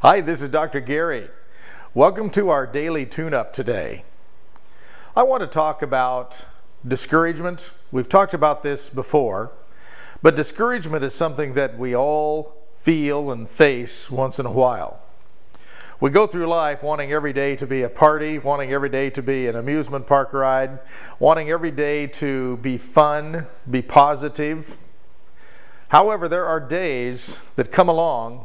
Hi, this is Dr. Gary. Welcome to our daily tune up today. I want to talk about discouragement. We've talked about this before, but discouragement is something that we all feel and face once in a while. We go through life wanting every day to be a party, wanting every day to be an amusement park ride, wanting every day to be fun, be positive. However, there are days that come along,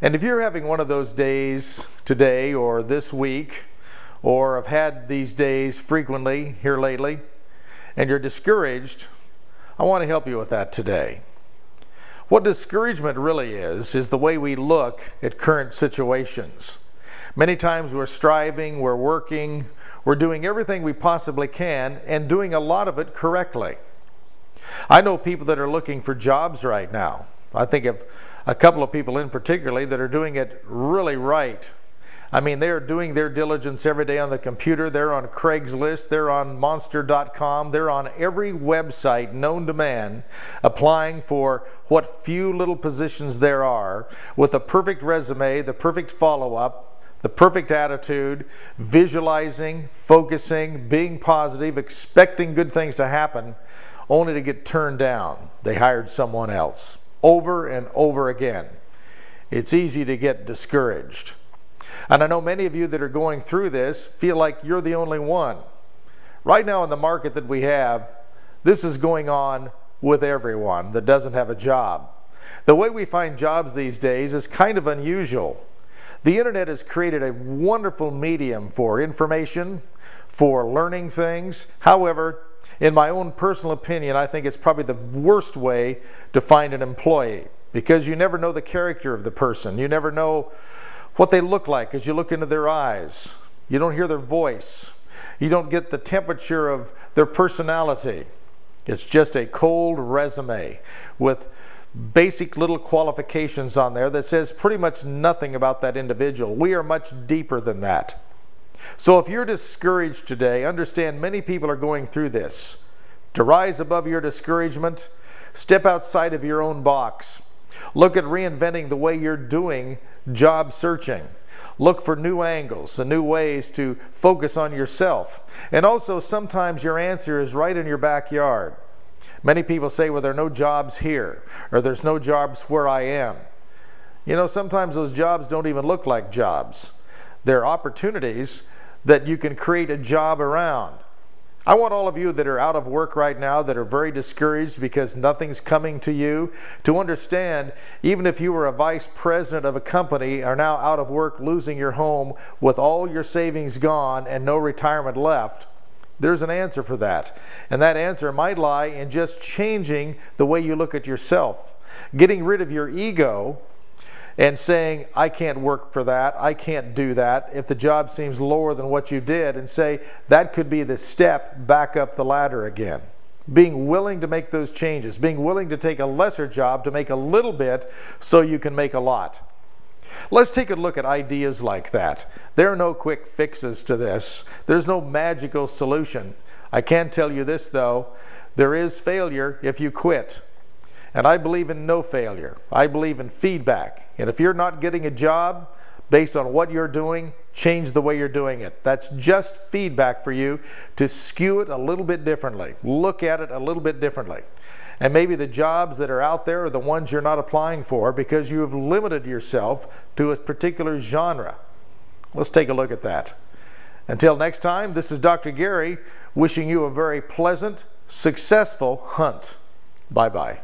and if you're having one of those days today or this week, or have had these days frequently here lately, and you're discouraged, I want to help you with that today. What discouragement really is, is the way we look at current situations. Many times we're striving, we're working, we're doing everything we possibly can and doing a lot of it correctly. I know people that are looking for jobs right now. I think of a couple of people in particularly that are doing it really right I mean, they're doing their diligence every day on the computer. They're on Craigslist, they're on Monster.com, they're on every website known to man, applying for what few little positions there are with a perfect resume, the perfect follow up, the perfect attitude, visualizing, focusing, being positive, expecting good things to happen, only to get turned down. They hired someone else over and over again. It's easy to get discouraged. And I know many of you that are going through this feel like you're the only one. Right now, in the market that we have, this is going on with everyone that doesn't have a job. The way we find jobs these days is kind of unusual. The internet has created a wonderful medium for information, for learning things. However, in my own personal opinion, I think it's probably the worst way to find an employee because you never know the character of the person. You never know what they look like as you look into their eyes. You don't hear their voice. You don't get the temperature of their personality. It's just a cold resume with basic little qualifications on there that says pretty much nothing about that individual. We are much deeper than that. So if you're discouraged today, understand many people are going through this. To rise above your discouragement, step outside of your own box. Look at reinventing the way you're doing job searching. Look for new angles and new ways to focus on yourself. And also, sometimes your answer is right in your backyard. Many people say, well, there are no jobs here, or there's no jobs where I am. You know, sometimes those jobs don't even look like jobs. They're opportunities that you can create a job around. I want all of you that are out of work right now, that are very discouraged because nothing's coming to you, to understand even if you were a vice president of a company, are now out of work, losing your home with all your savings gone and no retirement left. There's an answer for that. And that answer might lie in just changing the way you look at yourself, getting rid of your ego and saying, I can't work for that, I can't do that, if the job seems lower than what you did, and say, that could be the step back up the ladder again. Being willing to make those changes, being willing to take a lesser job to make a little bit so you can make a lot. Let's take a look at ideas like that. There are no quick fixes to this. There's no magical solution. I can tell you this though, there is failure if you quit. And I believe in no failure. I believe in feedback. And if you're not getting a job based on what you're doing, change the way you're doing it. That's just feedback for you to skew it a little bit differently. Look at it a little bit differently. And maybe the jobs that are out there are the ones you're not applying for because you have limited yourself to a particular genre. Let's take a look at that. Until next time, this is Dr. Gary wishing you a very pleasant, successful hunt. Bye bye.